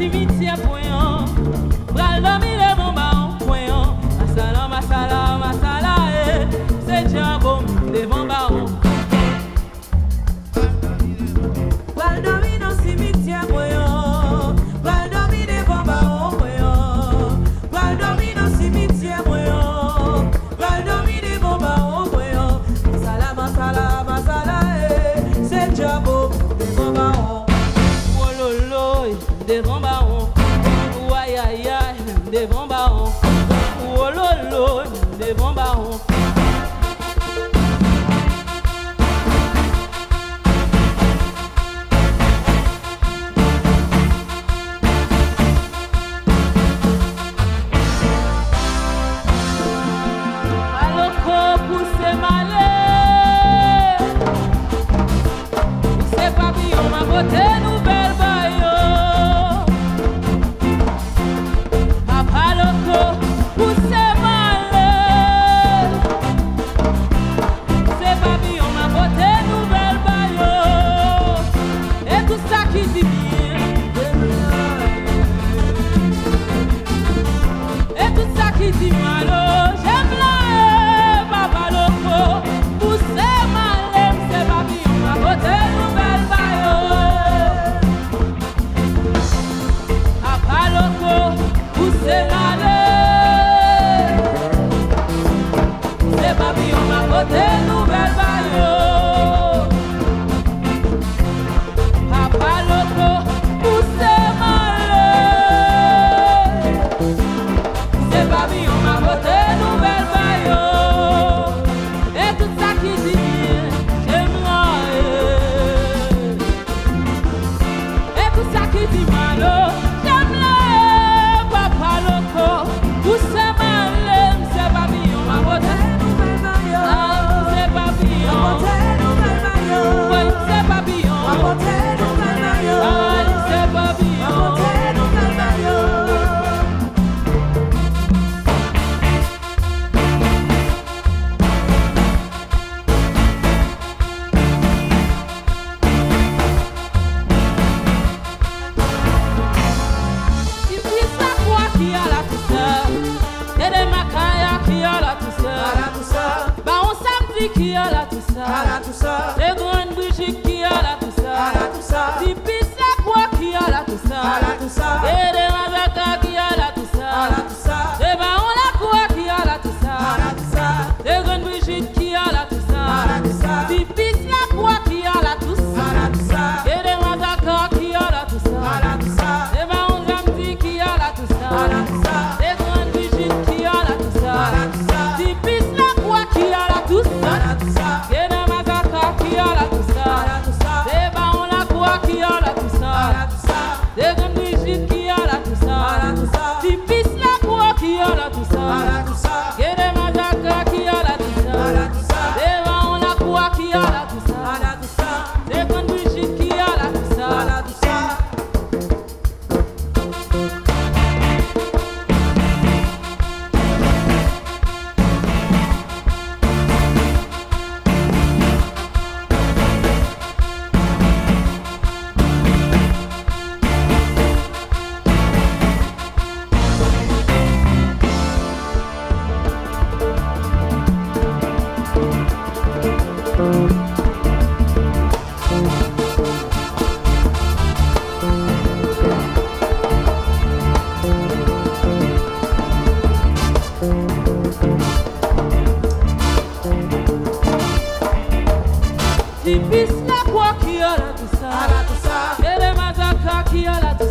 cimetière point bral domine mon baon point masala masala masala c'est devant point bon point bral domine au cimetière point bral domine bon baon point masala masala masala c'est devant baon devant 我。ça. Les grandes brigitte qui a la tout ça. À la tout quoi qui a la tout ça. À la. Et qui a la tout ça. À la tout ça. Les baron la quoi qui a la tout ça. À la grandes brigitte qui a la tout ça. À la tout quoi qui a la tout ça. À la tout qui a la tout ça. À la tout qui a la tout ça. À la grandes brigitte qui a la tout ça. À la tout quoi qui a la tout la ça. Difícil a cualquiera, tú tú. Ele mais a tú